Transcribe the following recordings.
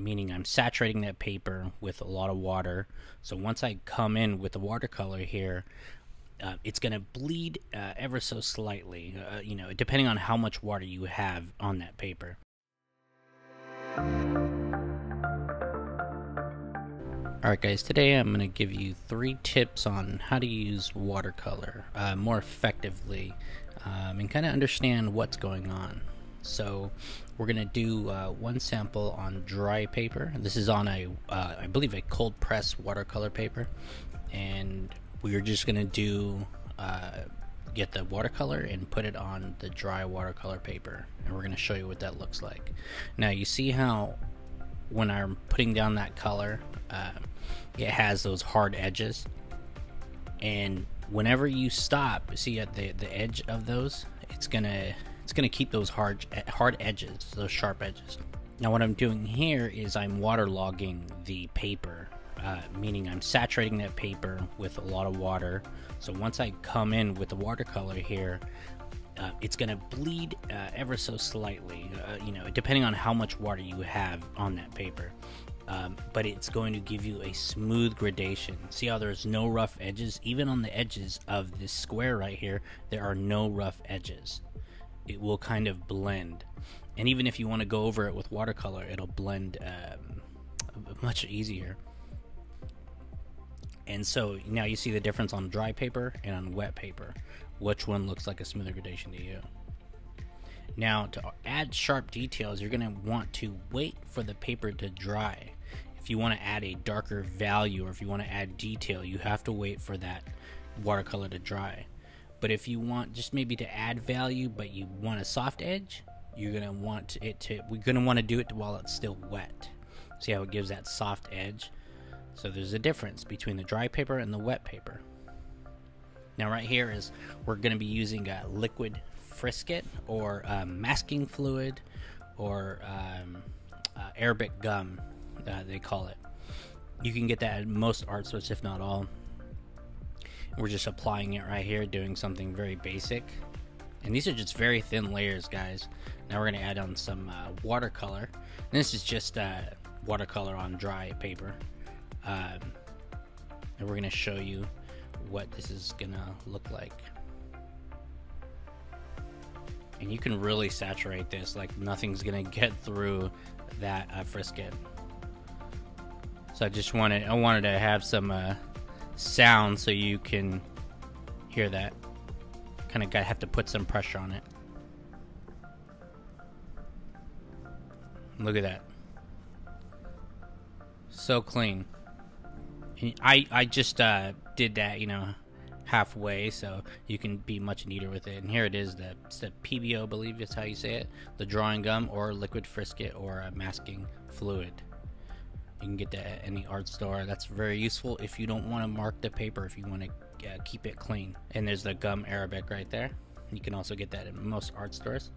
meaning I'm saturating that paper with a lot of water. So once I come in with the watercolor here, uh, it's going to bleed uh, ever so slightly, uh, you know, depending on how much water you have on that paper. Alright guys, today I'm going to give you three tips on how to use watercolor uh, more effectively um, and kind of understand what's going on. So we're going to do uh, one sample on dry paper. This is on a, uh, I believe a cold press watercolor paper. And we're just going to do, uh, get the watercolor and put it on the dry watercolor paper. And we're going to show you what that looks like. Now you see how when I'm putting down that color, uh, it has those hard edges. And whenever you stop, see at the, the edge of those, it's gonna it's gonna keep those hard hard edges, those sharp edges. Now what I'm doing here is I'm waterlogging the paper, uh, meaning I'm saturating that paper with a lot of water. So once I come in with the watercolor here, uh, it's going to bleed uh, ever so slightly, uh, you know, depending on how much water you have on that paper. Um, but it's going to give you a smooth gradation. See how there's no rough edges? Even on the edges of this square right here, there are no rough edges. It will kind of blend. And even if you want to go over it with watercolor, it'll blend um, much easier. And so now you see the difference on dry paper and on wet paper. Which one looks like a smoother gradation to you? Now, to add sharp details, you're going to want to wait for the paper to dry. If you want to add a darker value or if you want to add detail, you have to wait for that watercolor to dry. But if you want just maybe to add value, but you want a soft edge, you're going to want it to, we're to want to do it while it's still wet. See how it gives that soft edge? So there's a difference between the dry paper and the wet paper. Now right here is we're going to be using a liquid frisket or um, masking fluid or um, uh, Arabic gum, uh, they call it. You can get that at most art stores, if not all. We're just applying it right here, doing something very basic. And these are just very thin layers, guys. Now we're to add on some uh, watercolor. And this is just uh, watercolor on dry paper. Um, and we're to show you what this is gonna look like. And you can really saturate this, like nothing's gonna get through that uh, frisket. So I just wanted, I wanted to have some uh, sound so you can hear that. Kind of got have to put some pressure on it. Look at that. So clean. I I just uh, did that, you know, halfway, so you can be much neater with it. And here it is, the, the Pebeo, I believe is how you say it, the drawing gum or liquid frisket or a masking fluid. You can get that at any art store. That's very useful if you don't want to mark the paper, if you want to uh, keep it clean. And there's the gum Arabic right there. You can also get that in most art stores.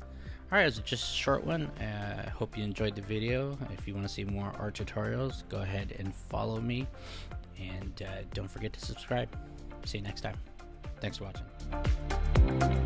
Alright, it's just a short one. I uh, hope you enjoyed the video. If you want to see more art tutorials, go ahead and follow me. And uh, don't forget to subscribe. See you next time. Thanks for watching.